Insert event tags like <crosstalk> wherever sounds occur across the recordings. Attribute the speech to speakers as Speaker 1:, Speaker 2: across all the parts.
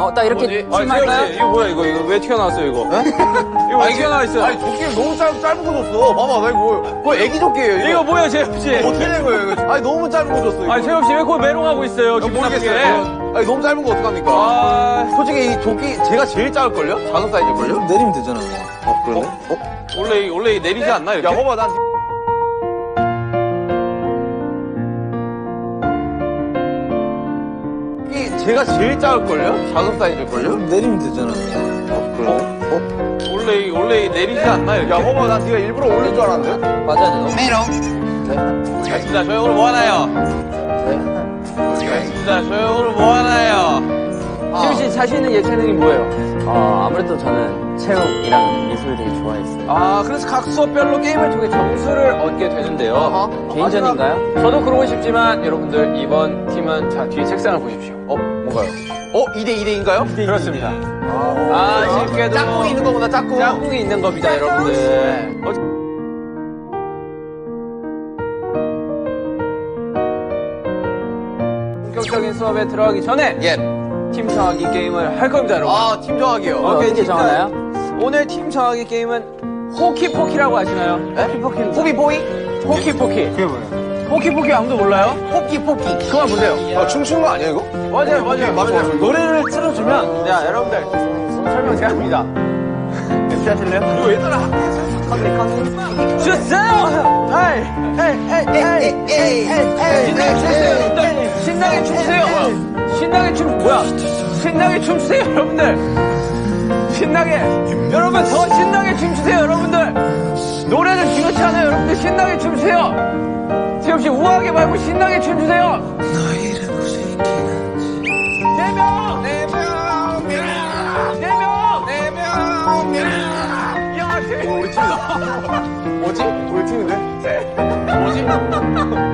Speaker 1: 어, 딱 이렇게
Speaker 2: 아니,
Speaker 1: 팀할까요?
Speaker 2: 세영 씨, 이거 뭐야, 이거, 이거 왜 튀어나왔어요, 이거? 이거 왜 튀어나와 <laughs> 있어요?
Speaker 3: 아니 조끼를 너무 짧, 짧은 거 줬어. 봐봐, 나 이거 그거 애기 조끼예요. 이거,
Speaker 2: 이거 뭐야, 세영 씨?
Speaker 3: 어떻게 된 거예요? 이거? 아니 너무 짧은 거 줬어. 이거.
Speaker 2: 아니, 세영 씨, 왜 그걸 메롱하고 있어요? 기분 나쁘게.
Speaker 3: 모르겠어요. 아니 너무 짧은 거 어떡합니까?
Speaker 2: 아,
Speaker 3: 솔직히 이 조끼 제가 제일 작을걸요? 작은 사이즈일 걸요?
Speaker 4: 내리면 되잖아.
Speaker 3: 어 그러네. 어?
Speaker 2: 원래, 원래 내리지 않나, 이렇게?
Speaker 3: 야 봐봐 난 이 제가 제일 작을걸요? 작은 사이즈일걸요?
Speaker 4: 내리면 되잖아.
Speaker 3: 어 그러네. 어?
Speaker 2: 원래, 원래 내리지 않나, 이렇게?
Speaker 3: 야 봐봐 난 네가 일부러 올린 줄 알았는데?
Speaker 4: 맞아야 돼.
Speaker 2: 알겠습니다. 저희 오늘 뭐 하나요? 알겠습니다. 저희 오늘 뭐 하나요?
Speaker 1: 세훈 씨 자신 있는 예체능이 뭐예요? 어, 아무래도 저는 체육이랑 미술 되게 좋아했어요.
Speaker 2: 아, 그래서 각 수업별로 게임을 통해 점수를 얻게 되는데요.
Speaker 3: 어허.
Speaker 1: 개인전인가요?
Speaker 2: 저도 그러고 싶지만 여러분들 이번 팀은 자 뒤에 책상을 보십시오.
Speaker 3: 어 뭔가요? 어 2대 2대인가요?
Speaker 2: 그렇습니다. 아, 쉽게도
Speaker 3: 짝꿍이 있는 거구나 짝꿍.
Speaker 2: 짝꿍이 있는 겁니다, 여러분들. 어, 본격적인 수업에 들어가기 전에
Speaker 3: 예.
Speaker 2: 팀 정하기 게임을 할 겁니다, 여러분.
Speaker 3: 아 팀 정하기요.
Speaker 1: 어, 어떻게
Speaker 2: 팀
Speaker 1: 정하나요?
Speaker 2: 오늘 팀 정하기 게임은 hokey pokey라고 아시나요? hokey pokey는
Speaker 3: 포비 포이?
Speaker 2: hokey pokey. 그게 뭐예요? hokey pokey 아무도 몰라요?
Speaker 3: pokey pokey.
Speaker 2: 그만 보세요.
Speaker 3: 아 춤추는 거 아니야 이거?
Speaker 2: 맞아요, 맞아요,
Speaker 3: 맞아, 맞아.
Speaker 2: 노래를 틀어주면, 자, 여러분들, 설명 제가 합니다. MC <laughs> 하실래요? 이거 얘들아, 주세요! 에이, 에이, 에이, 에이, 에이, 신나게 춤추세요, 여러분들! 신나게 춤추세요! 신나게 춤, 춤추세요, 여러분들! 신나게! 여러분, 더 신나게 춤추세요, 여러분들! 노래는 중요치 않아요, 여러분들! 신나게 춤추세요! 세엽씨, 우아하게 말고 신나게 춤추세요! 네 명! 네 명! 네 명! 네 명! 야, 세
Speaker 3: 우리 팀이다. 뭐지? 우리 팀인데? 뭐지? <laughs>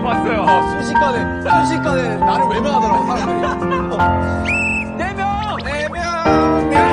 Speaker 2: 전 봤어요.
Speaker 3: 순식간에 순식간에 나를 외면하더라고 사람들이. <laughs>
Speaker 2: 네 명! 네 명!
Speaker 3: 어,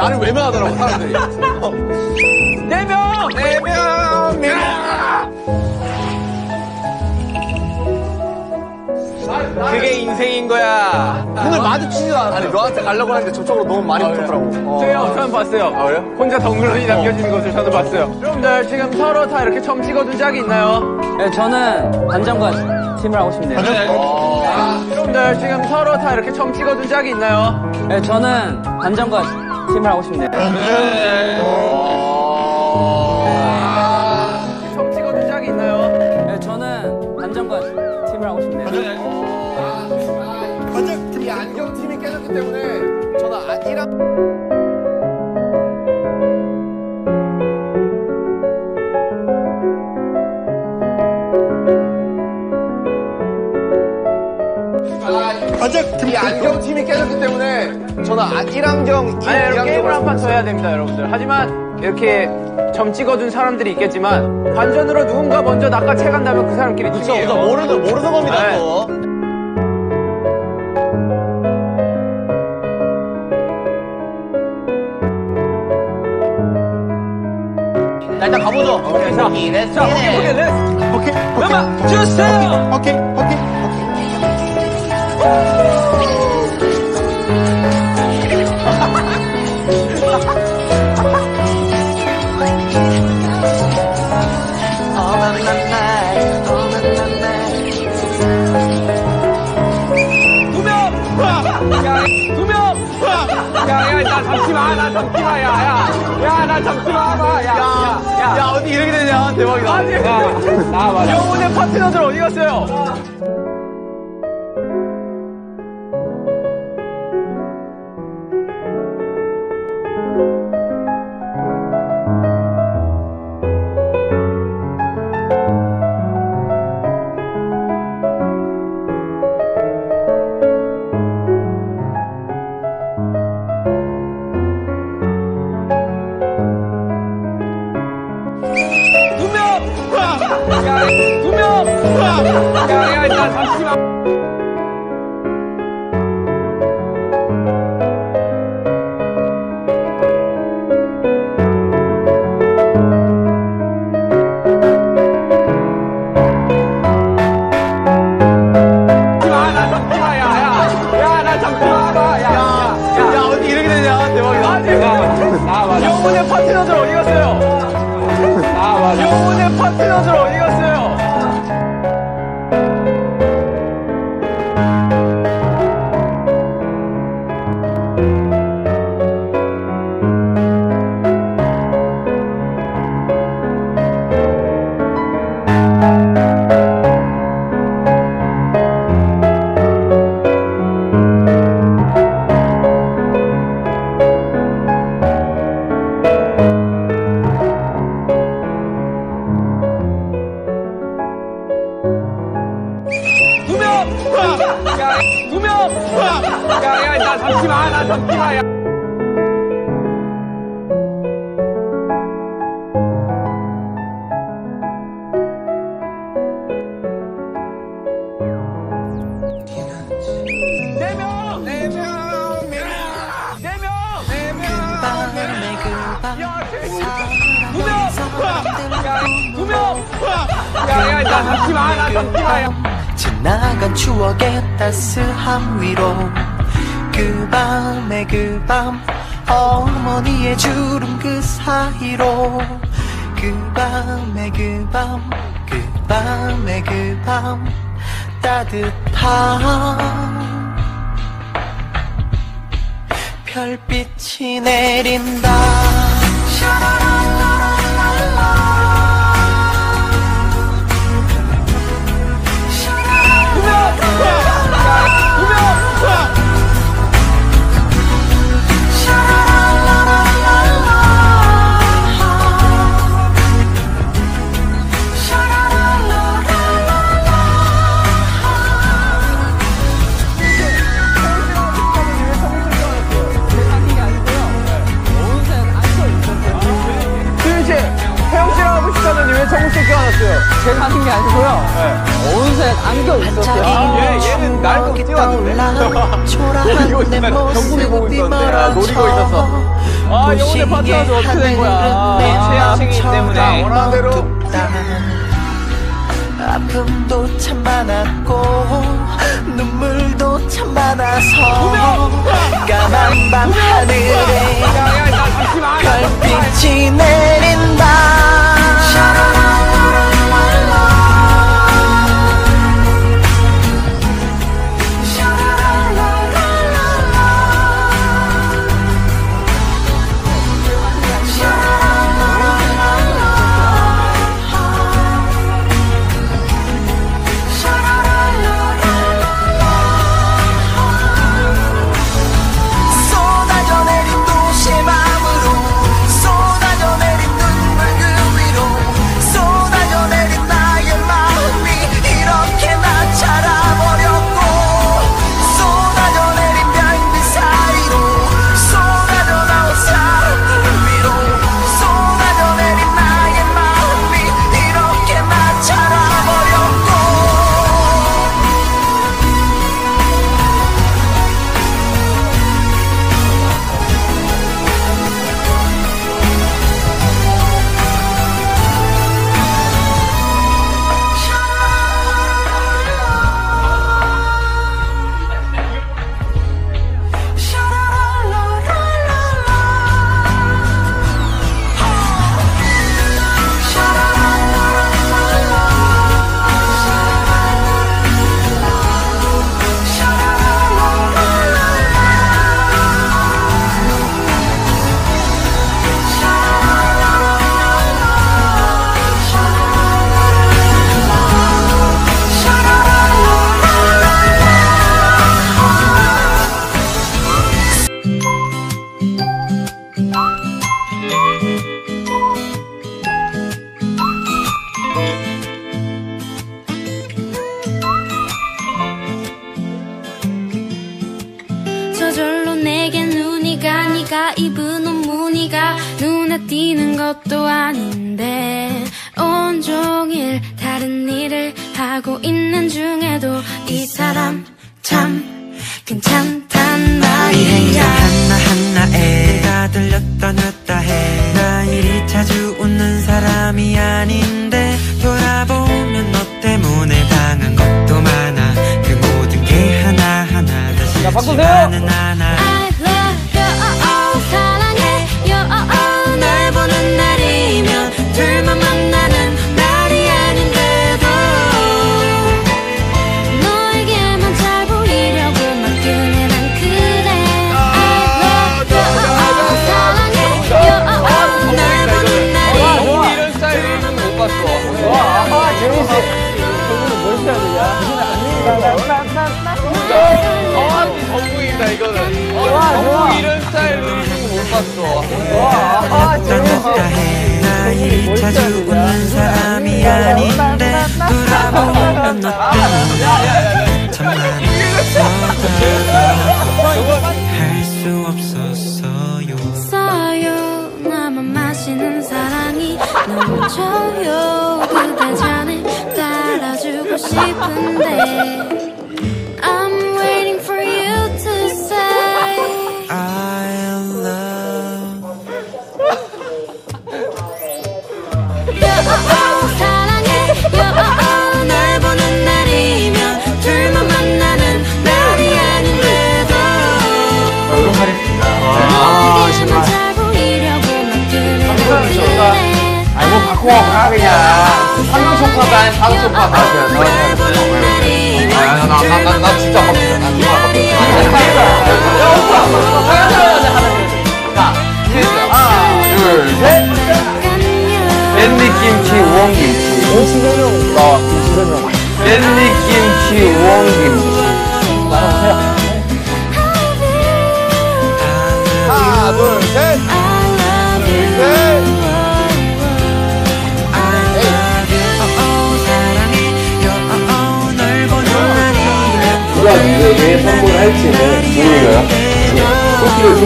Speaker 3: 나를 외면하더라고 사람들이.
Speaker 2: 네 명! 네 명! 네 명! 그게 인생인 거야.
Speaker 3: 눈을 마주치지도 않아. 아니 너한테 가려고 하는데 저쪽으로 너무 많이 붙었더라고. 어.
Speaker 2: 저요, 저는 봤어요.
Speaker 3: 아 그래요?
Speaker 2: 혼자 덩그러니 남겨지는 것을 저도 봤어요. 여러분들 지금 서로 다 이렇게 점 찍어둔 짝이 있나요?
Speaker 1: 네, 저는 반전과 팀을 하고 싶네요.
Speaker 2: 여러분들 지금 서로 다 이렇게 점 찍어둔 짝이 있나요?
Speaker 1: 네, 저는 반전과 팀을 하고 싶네요.
Speaker 2: 점 찍어둔 짝이 있나요?
Speaker 1: 네, 저는 반전과 팀을 하고 싶네요.
Speaker 3: 이 안경 팀이 깨졌기 때문에 저는 안이랑 이 안경 팀이 깨졌기 때문에 저는 안, 1안경,
Speaker 2: 아니, 여러분 게임을 한 판 더 해야 됩니다, 여러분들. 하지만 이렇게 점 찍어둔 사람들이 있겠지만 관전으로 누군가 먼저 낚아채 간다면 그 사람끼리
Speaker 3: 그쵸. 그쵸, 모르는, 모르는 겁니다,
Speaker 2: 네.
Speaker 3: 또. 자, 일단 가보죠.
Speaker 2: 오케이, 자,
Speaker 3: 이 let's.
Speaker 2: 자, 오케이, 오케이, let's. 오케이, 음악 주세요.
Speaker 3: 오케이, 오케이.
Speaker 2: 두 명. 마, 야, 야. 야, 나 잡지 마, 마, 야, 야, 야.
Speaker 3: 야, 어떻게 이렇게 되냐? 대박이다.
Speaker 2: 아니, 나. 영혼의 파트너들 어디 갔어요? 야, 야, 나 잡지 마, 나 잡지 마, 야.
Speaker 5: 지나간 추억의 따스함 위로 그 밤에 그밤 어머니의 주름 그 사이로 그 밤에 그밤 그 밤에 그밤 따뜻한 별빛이 내린다 노리고
Speaker 2: 있었어. 아, 영혼의 파트너도 어떻게 된 거야? 아, 최하층이기 때문에.
Speaker 3: 원하는 대로.
Speaker 5: 아픔도 참 많았고 눈물도 참 많아서 까만 밤 하늘에. 별빛이 내린다
Speaker 6: 자,
Speaker 3: 바꾸세요!
Speaker 6: 놨다 해나 이리 자주 웃는 사람이 아닌데 돌아보면 너 때문에 참 많이 할수 없었어요.
Speaker 7: 써요 나만 마시는 사랑이 너무 좋요. 그대 잔을 따라주고 싶은데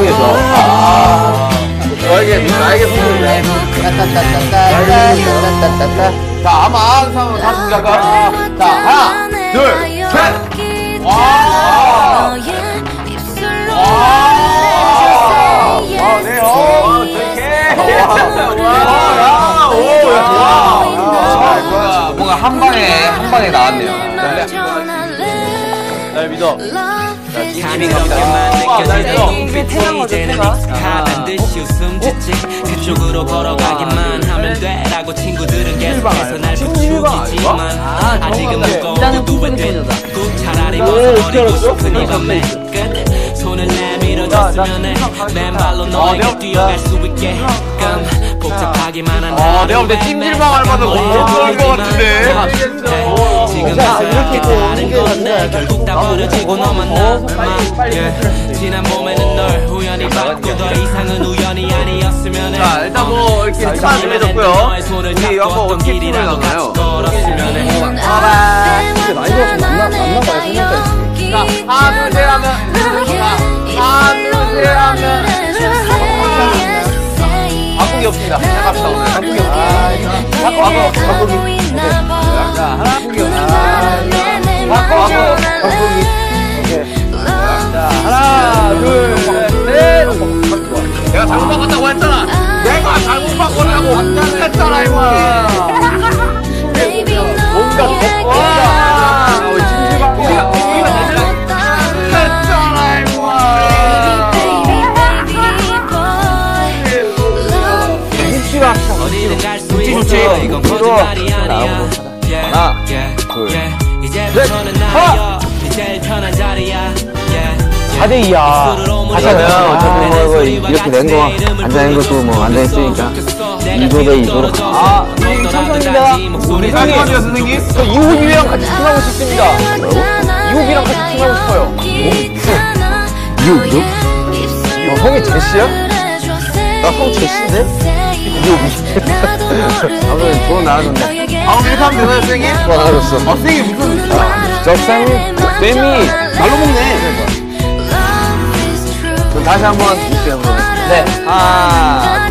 Speaker 3: 통해서 아, 너에게 나에게 선물을 내. 자 아마 항상 다 시작 자 하나 둘 셋. 와. 와. 아, 네, 어, 와 네요. 어떻게? 와야 오야. 뭔가 한 방에 한 방에 나왔네요. 네. 날 믿어.
Speaker 6: 감이 그렇게만 느껴지는 눈빛이 이제는 익숙하단 듯이 웃음 짓지. 그쪽으로 걸어가기만 하면 돼라고 친구들은 계속해서 날 부추기지만 아직은 무거워 누가 됐고 차라리 벗어버리고 싶은 이밤 맨끝. 손을 내 밀어줬으면 해 맨발로 너에게 뛰어갈 수 있게끔 복잡하기만 한
Speaker 3: 아, 내가 볼때 찜질방 알바도 너무 좋아할 것 같은데.
Speaker 6: 지금 이렇게 하는 건데 결국 다 버려지고 너만 남만 지난 봄에는 널 우연히 봤고 더 이상은 우연이 아니었으면 해
Speaker 3: 자, 일단 뭐, 이렇게
Speaker 6: 손을
Speaker 3: 우리
Speaker 6: 어떤
Speaker 3: 어떻게
Speaker 6: 길이라도 같이
Speaker 3: 풀어나가요?
Speaker 6: 걸었으면 해
Speaker 7: 자, 하나, 둘, 셋 하면 하나, 둘, 셋 하면
Speaker 3: 바꾸기 없습니다. 자, 갑시다, 오늘. 바꾸기 없습니다. 바꿔, 바꿔, 바꾸기. 자, 하나, 바꾸기. 바꿔, 바꿔, 바꾸기. 자, 하나, 둘, 셋. 내가 잘못 바꿨다고 했잖아. 내가 잘못 바꾸라고 했잖아, 이거. 뭔가 찜질방 우
Speaker 6: 갈수 있어 이건 거짓말이 아니야
Speaker 3: 하나, 둘,
Speaker 6: 이제부터는 나야 네 제일 편한 자리야
Speaker 8: 4대2야.
Speaker 6: 하잖아요
Speaker 8: 어차피 뭐 이거 이렇게 낸 거, 앉아있는 것도 뭐 앉아있으니까. 이도대 이도로.
Speaker 6: 아
Speaker 3: 선생님 천천입니다. 우리 선생님, 선생님. 저 이호비랑 같이 팀하고 싶습니다. 이호비랑 같이 팀하고 싶어요.
Speaker 7: 이호비요?
Speaker 3: 어, 형이 제시야? 나형 제시인데? 여기. 아버님 돈 나눠줬네. 아, 우리 사람 되나요, 선생님? 돈 나눠줬어. 아, 선생님 무슨. 아, 적상이 뱀이 날로 먹네. 그럼 다시 한 번 해주세요,
Speaker 1: 그러면.
Speaker 5: 네. 아.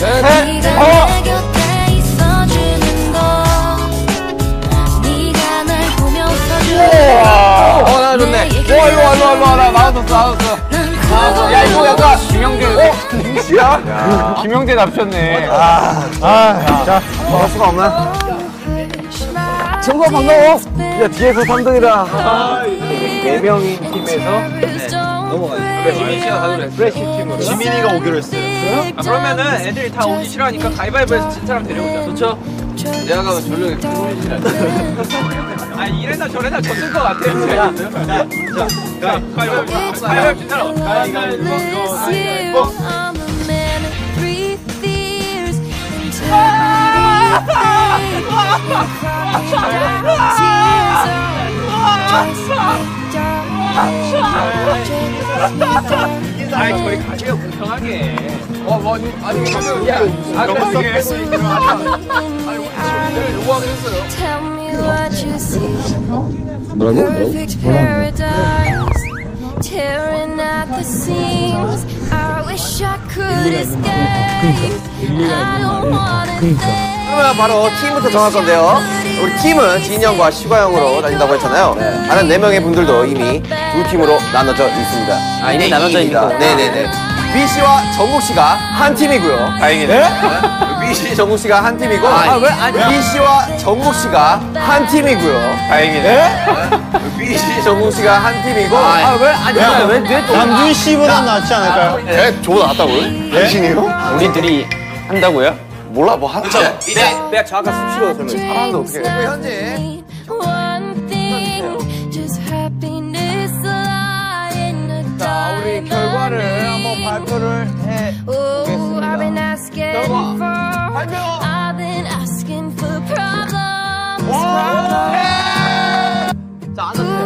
Speaker 5: 하나, 셋, 어! 어 와,
Speaker 2: 어, 나 좋네. 와, 이거, 이거, 이거, 나눠줬어, 나눠줬어. 야, 이거 약간 김영재. 어? 야 김영재 납셨네.
Speaker 3: 먹을 수가 없나?
Speaker 5: 정말 반가워
Speaker 3: 야, 뒤에서 3등이다.
Speaker 5: 네 명인 팀에서
Speaker 2: 지민 씨가 가기로 했어. 프레시 팀으로.
Speaker 3: 지민이가 오기로 했어요.
Speaker 2: 아, 그러면은 애들이 다 오기 싫어하니까 가위바위보해서 진 사람 데려오자. 좋죠? 내가 가면 씨라. 아, 이래나 저래나 졌을 것 같아. 자, 자, 자, 가위바위보. 가위바위보 진 사람. 가위바위보. 가위바위보.
Speaker 5: I'm a man of three fears until
Speaker 2: 아이, 저희 가게요, 공평하게. 어, 뭐, 아니, 아니, 그러면, 야, 아, 너무 이게. 아니, 오늘 요구하긴 했어요.
Speaker 5: Tell me what you see. Perfect paradise. Tearing at the seams. I wish I could escape. I don't wanna stay.
Speaker 3: 그러면 바로 팀부터 정할 건데요. 우리 팀은 진이 형과 시과 형으로 다닌다고 했잖아요. 다른 네 명의 분들도 이미 두 팀으로 나눠져 있습니다.
Speaker 1: 아, 이미 나눠져 거.
Speaker 3: 네네네. B 씨와 정국 씨가 한 팀이고요.
Speaker 2: 다행이네.
Speaker 3: B 씨, 정국 씨가 한 팀이고.
Speaker 2: 아, 왜? 아니,
Speaker 3: B 씨와 정국 씨가 한 팀이고요.
Speaker 2: 다행이네.
Speaker 3: B 씨, 정국 씨가 한 팀이고.
Speaker 2: 아, 왜? 아니, 왜, 왜 또.
Speaker 9: 남준 씨보단 낫지 않을까요?
Speaker 3: 네, 저보다 낫다고요? 당신이요?
Speaker 1: 우리 둘이 한다고요?
Speaker 3: 몰라, 뭐 하는 거야.
Speaker 2: 내가, 정확한 수치로 설명해.
Speaker 3: 사람도 어떻게 현재.
Speaker 5: asking
Speaker 2: 결과.
Speaker 5: for.
Speaker 2: 발표.
Speaker 5: I've been asking for problems.
Speaker 2: 자, 앉아주세요.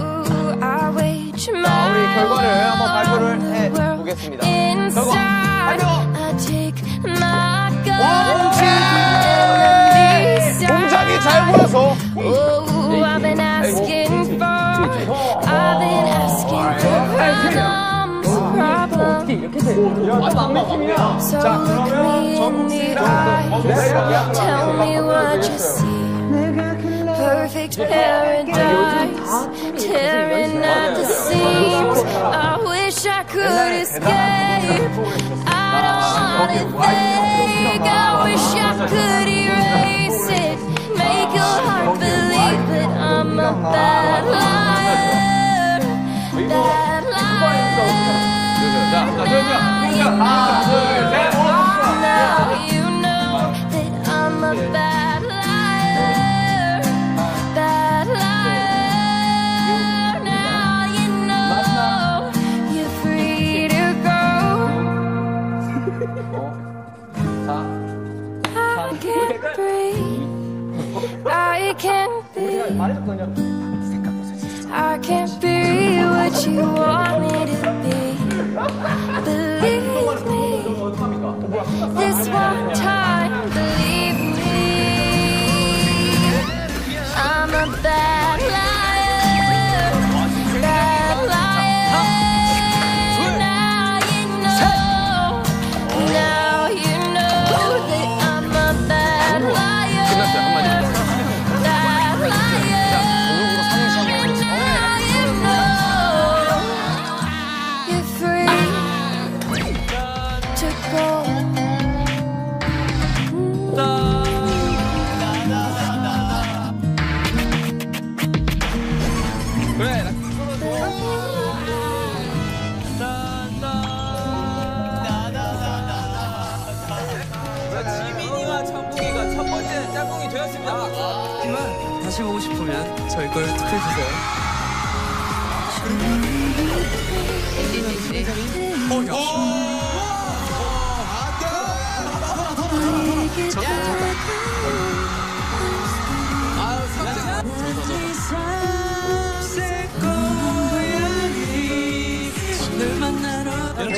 Speaker 5: Ooh, I wage
Speaker 2: 자, 우리
Speaker 5: my
Speaker 2: 결과를 한번 발표를 해
Speaker 5: world
Speaker 2: 보겠습니다.
Speaker 5: inside.
Speaker 2: 발표.
Speaker 5: I take my gun
Speaker 2: 멈춰!
Speaker 5: to
Speaker 2: 동작이 잘 보여서.
Speaker 5: Oh, I've been asking So. Tell me what you see. Perfect paradise, tearing at the seams. I wish I could escape. I don't wanna. I wish I could erase it. Make your heart believe that I'm a bad liar. Bad can't breathe. I can't be. I can't be what you want me to be. This one time,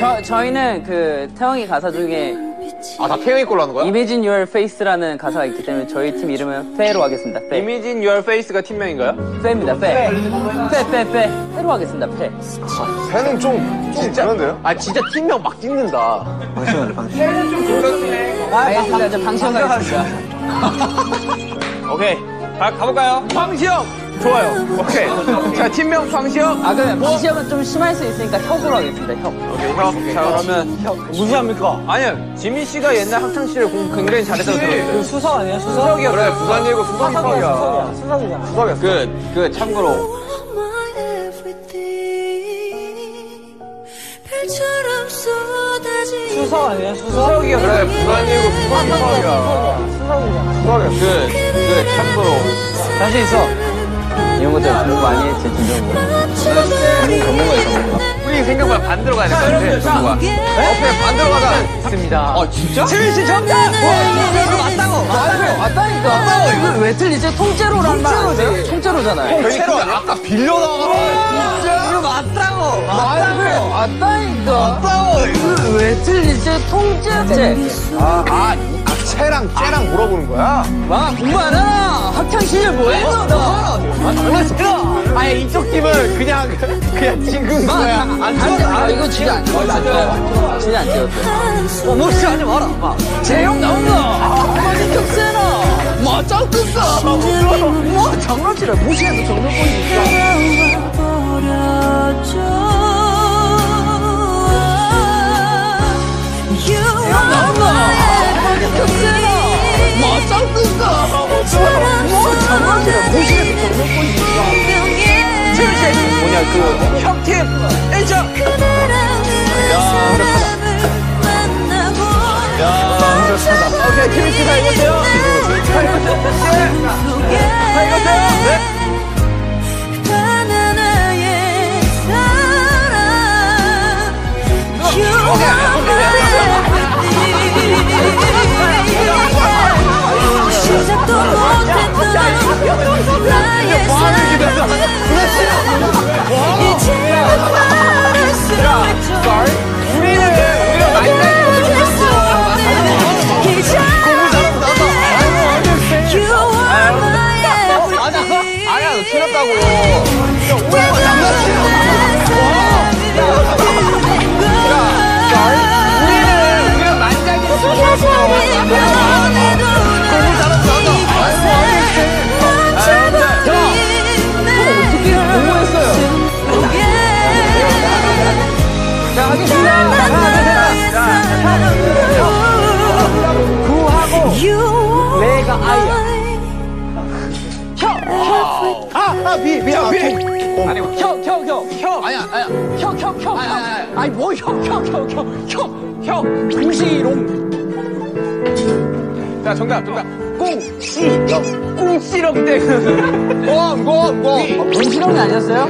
Speaker 10: 저,
Speaker 1: 저희는 그 태영이 가사 중에
Speaker 3: 아, 다 태영이 걸로 하는 거야?
Speaker 1: Imagine Your Face라는 가사가 있기 때문에 저희 팀 이름은 페로 하겠습니다. 페.
Speaker 2: Imagine Your Face가 팀명인가요?
Speaker 1: 페입니다. 페. 페, 페, 페. 페로 하겠습니다. 페.
Speaker 3: 쟤는 좀, 좀 그런데요?
Speaker 2: 아 진짜 팀명 막 찍는다.
Speaker 1: 알겠습니다. 저 방시영 가겠습니다.
Speaker 2: 오케이. 가, 가볼까요? 황시영! 좋아요. 오케이. 자, 팀명 황시영.
Speaker 1: 아, 그러면 방시영은 좀 심할 수 있으니까 혁으로 하겠습니다. 혁.
Speaker 2: 오케이, 형. 자, 그러면. 무시합니까? 아니요. 지민 씨가 옛날 학창시절 공부 굉장히 잘했다고 들었어요.
Speaker 9: 수석 아니야, 수석?
Speaker 2: 수석이요.
Speaker 3: 그래, 부산이고 수석 수석이야.
Speaker 9: 수석이잖아.
Speaker 3: 수석이야.
Speaker 2: 그, 그, 참고로.
Speaker 9: 수석 아니야, 수석?
Speaker 2: 수석이요.
Speaker 3: 그래, 부산이고 수석 수석이야.
Speaker 9: 수석이잖아.
Speaker 3: 수석이야.
Speaker 2: 그, 그, 참고로.
Speaker 1: 자신 있어. 이런 것들 공부 많이 했지, 진정으로. 전문가예요, 전문가.
Speaker 2: 우리 생각보다 반대로 가야 될 것 같아. 정부가. 오케이, 반대로 가자.
Speaker 1: 맞습니다.
Speaker 2: 어, 진짜?
Speaker 1: 지민 씨 정답! 맞다고! 맞다고! 맞다니까! 맞다고! 이거 왜 틀리지? 통째로란 말 아세요? 통째로잖아요.
Speaker 3: 통째로 아까 빌려다가.
Speaker 1: 이거 맞다고! 맞다고! 맞다니까! 맞다고! 이거 왜 틀리지? 통째로!
Speaker 3: 아, 아, 아, 채랑 쟤랑 물어보는 거야?
Speaker 1: 와, 공부 안 하나? 학창시절 뭐해? 너? 장난치나?
Speaker 2: 아니, 이쪽 팀은 그냥, 그냥 징그는 거야.
Speaker 1: 안 찍었어. 아, 이거 진짜 안 찍었어. 안 찍었어요. 진짜 안 찍었어요.
Speaker 2: 어, 무시 하지 마라. 막.
Speaker 1: 재영 나온다! 아니, 격세나! 뭐, 짱끝까! 뭐, 장난치라. 무시해도 정말 보이니까.
Speaker 5: You are my everything
Speaker 1: 뭐, 짱끝까! 뭐, 장난치라. 무시해도 정말 보이니까.
Speaker 2: 뭐냐, 그, 형팀 1점! 오케 아,
Speaker 3: 비, 비, 아, 비.
Speaker 2: 아니, 형, 형, 형, 형. 아니야, 아니야. 형, 형, 형. 아니, 아니, 아니. 아니, 뭐, 형, 형, 형, 형, 형, 형. 궁시롱. 자, 정답, 정답.
Speaker 3: 곰, 곰.
Speaker 1: 문실형이 아니었어요?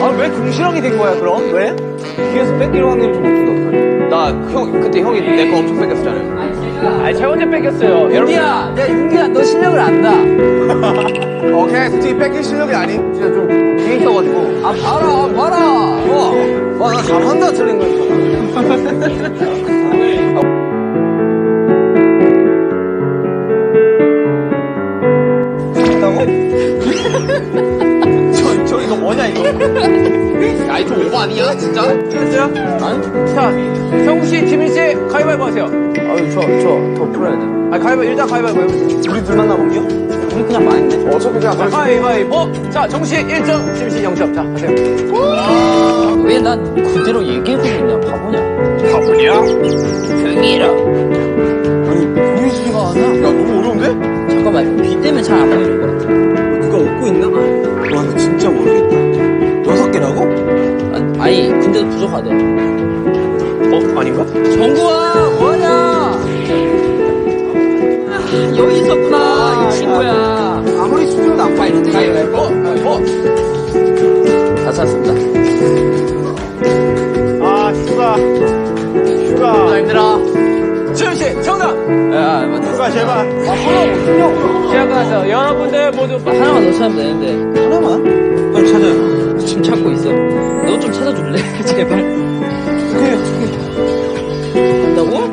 Speaker 2: 아, 왜 궁시렁이 된 거야, 그럼? 왜? 뒤에서 뺏길 확률이 좀 높은 것 같아. 나, 형, 그때 형이 내 거 엄청 뺏겼었잖아요. 아니, 제가 언제 뺏겼어요?
Speaker 1: 윤기야, 야, 윤기야, 너 실력을 안다. <laughs>
Speaker 3: 오케이, 솔직히 뺏길 실력이 아닌. 진짜 좀 뒤에 있어가지고.
Speaker 1: 아, 봐라, 봐라.
Speaker 3: 와, 나 잘한다, 틀린 거 있어.
Speaker 2: 저, 저, 이거 뭐냐, 이거? <laughs> 야, 이거 오버 아니야, 진짜? 아니. 자, 형우 씨, 지민 씨, 가위바위보 하세요.
Speaker 1: 아유, 저, 저, 더 풀어야 돼.
Speaker 2: 아, 가위바위보, 일단 가위바위보 해보세요.
Speaker 3: 우리 둘만 남은겨?
Speaker 1: 우리 그냥 망했네.
Speaker 3: 어차피 그냥
Speaker 2: 자, 가위바위보. 자, 정우 씨 1점, 지민 씨 0점. 자, 하세요.
Speaker 1: 왜난 그대로 얘기해주고 있냐, 바보냐.
Speaker 2: 바보냐?
Speaker 1: 등이라.
Speaker 3: 보이지가 않아. 야, 너무 어려운데?
Speaker 1: 잠깐만, 비 때문에 잘 안 보이는 것 같아.
Speaker 9: 누가 웃고 있나? 와, 나 진짜 개라고?
Speaker 1: 아니, 근데도 부족하대.
Speaker 2: 어, 아닌가?
Speaker 1: 정구아, 뭐하냐? 아, 여기 있었구나, 이 친구야.
Speaker 3: 아무리 수준도 안 파이는데.
Speaker 2: 가위바위보. 어,
Speaker 1: 다 찼습니다.
Speaker 9: 아, 휴가. 휴가.
Speaker 1: 아, 힘들어.
Speaker 2: 지민 씨, 정답.
Speaker 1: 야, 맞다.
Speaker 9: 휴가, 제발.
Speaker 2: 시작하세요. 여러분들 모두
Speaker 1: 하나만 더 찾으면 되는데.
Speaker 9: 하나만? 빨리 찾아요.
Speaker 1: 지금 찾고 있어. 너 좀 찾아줄래? <laughs> 제발.
Speaker 9: 어떻게, 어떻게.
Speaker 1: 한다고?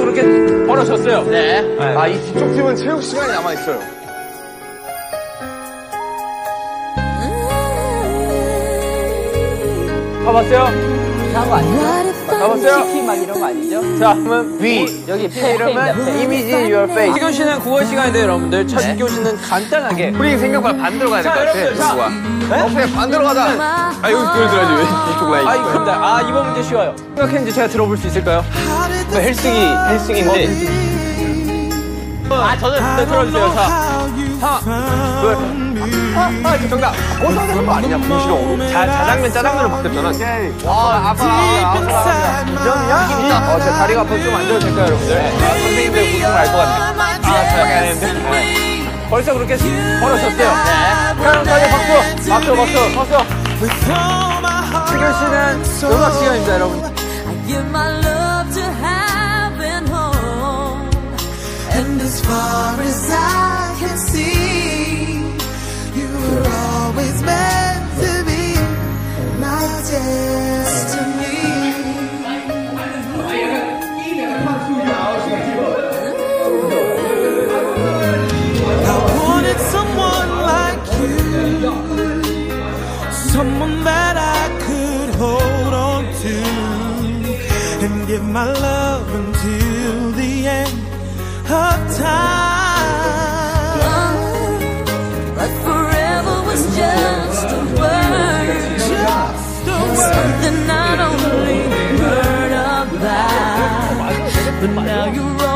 Speaker 2: 그렇게 벌어졌어요.
Speaker 3: 네.
Speaker 2: 아, 이 뒤쪽 팀은 체육 시간이 남아있어요. 가봤어요?
Speaker 1: 이상한 거 아니죠?
Speaker 2: 가봤어요?
Speaker 1: 치킨 막 이런 거 아니죠?
Speaker 2: 자, 그러면 위.
Speaker 1: 여기
Speaker 2: 제 이름은 이미지 your face. 1교시는 국어 시간인데 여러분들 첫 2교시는 간단하게
Speaker 3: 우리 생각보다 반대로 가야 될
Speaker 2: 자,
Speaker 3: 것 같아. 누구야?
Speaker 2: 네?
Speaker 3: 어, 그냥 반대로 가자. 아, 여기 보여줘야지. 왜 이쪽 라인.
Speaker 2: 아, 이겁니다. 아, 이번 문제 쉬워요. 생각했는지 제가 들어볼 수 있을까요? 뭐 헬스기, 헬스기인데. 아, 저는 네, 들어주세요. 자, 하나, 둘, 아, 아, 정답.
Speaker 3: 고소하는 거 아니냐, 분실형으로?
Speaker 2: 자, 자장면 짜장면으로 바뀌었잖아.
Speaker 3: 와, 아파, 아파.
Speaker 2: 이점이야? 어, 제 다리가 아파서 좀 앉아도 될까요, 여러분들? 아, 선생님들 고충을 알것 같네. 아, 잘 가야 되는데. 네. 벌써 그렇게 벌어졌어요. 네. 그럼 다들 박수! 박수, 박수, 박수! 시경 씨는 음악 시간입니다, 여러분.
Speaker 5: And as far as I can see, always meant to be my destiny.
Speaker 9: I wanted someone like you, someone that I could hold on to and give my love
Speaker 5: But now you're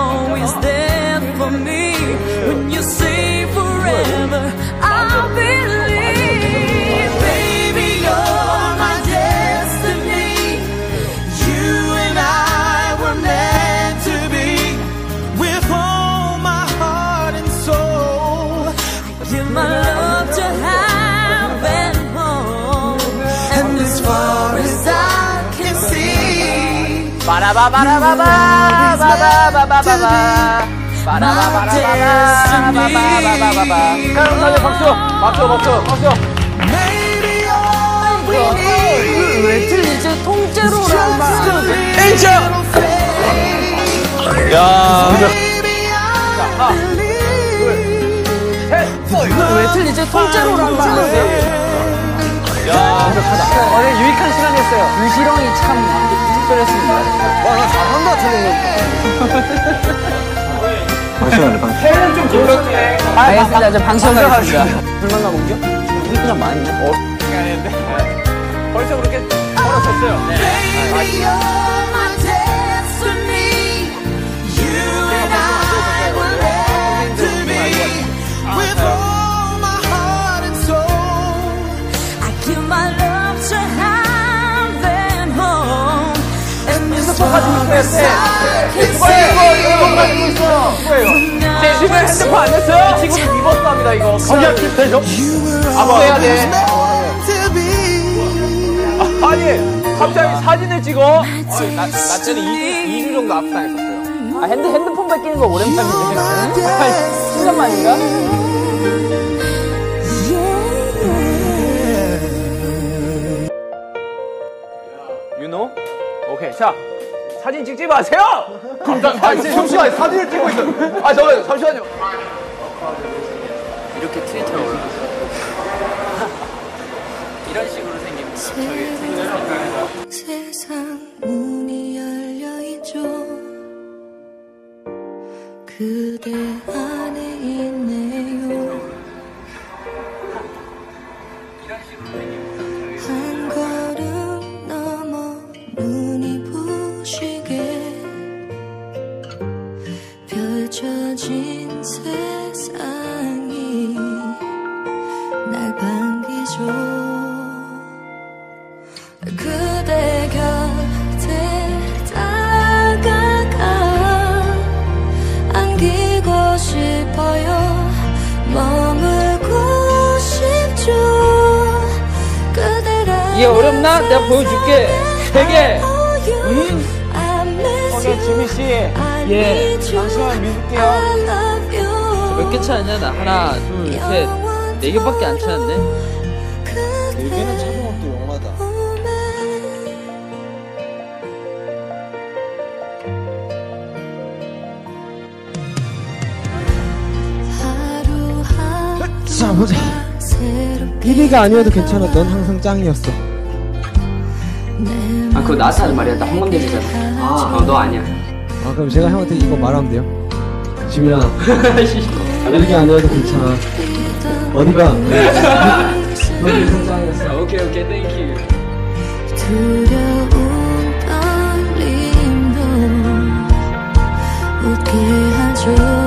Speaker 5: see.
Speaker 2: 그럼 다들 박수! 박수, 박수, 박수!
Speaker 1: 왜 틀리지? 통째로라는 말.
Speaker 2: 엔저! 야.
Speaker 9: Baby, I believe
Speaker 1: 왜 틀리지? 통째로라는 말.
Speaker 2: 야, 완벽하다. 오늘 유익한 시간이었어요.
Speaker 1: 유시렁이 참 특별했습니다.
Speaker 3: 와, 나 잘한다, 저는.
Speaker 2: 새해는 좀 그렇게.
Speaker 1: 알겠습니다. 이제 방송하겠습니다. 불만나 공격? 우리 그냥 많이.
Speaker 2: 어, 시간인데. 벌써 그렇게 벌어졌어요.
Speaker 5: Baby, far as I can see.
Speaker 2: 제 집에 핸드폰 안 냈어요? reverse 합니다, 이거. 거기가 필터죠? 아무 해야 돼. 아니, 갑자기 사진을 찍어. 나, 나 때는 2주, 2주 정도 압수당했었어요.
Speaker 1: 아, 핸드, 핸드폰 뺏기는 거 오랜만이네. 아, 10년 만인가?
Speaker 2: 자, 사진 찍지 마세요!
Speaker 3: 아, 잠시만, 사진을 찍고 있어. 아, 저, 잠시만요.
Speaker 10: 이렇게 트위터에 올라. <laughs> 이런 식으로 생긴
Speaker 5: 세상 문이 열려 있죠. 그대 안에 있네요.
Speaker 1: 되게
Speaker 5: 음?
Speaker 2: 어제 지미 씨,
Speaker 1: 예,
Speaker 2: 예. 잠시만 믿을게요.
Speaker 1: 몇 개 차였냐? 나 하나, 둘, 셋, 네 개밖에 안 차였네.
Speaker 9: 네
Speaker 4: 개는 참은 것도 용하다.
Speaker 11: 자 보자 1위가 아니어도 괜찮아 넌 항상 짱이었어
Speaker 1: 아 그거 나한테 하는 말이야 나 황금돼지잖아 아, 어, 너 아니야
Speaker 11: 아 그럼 제가 형한테 이거 말하면 돼요? 지민아 <laughs> 1위가 아니어도 괜찮아. 어디가? 넌 항상 짱이었어.
Speaker 1: 오케이 오케이 thank you
Speaker 5: 두려운 떨림도 웃게 하죠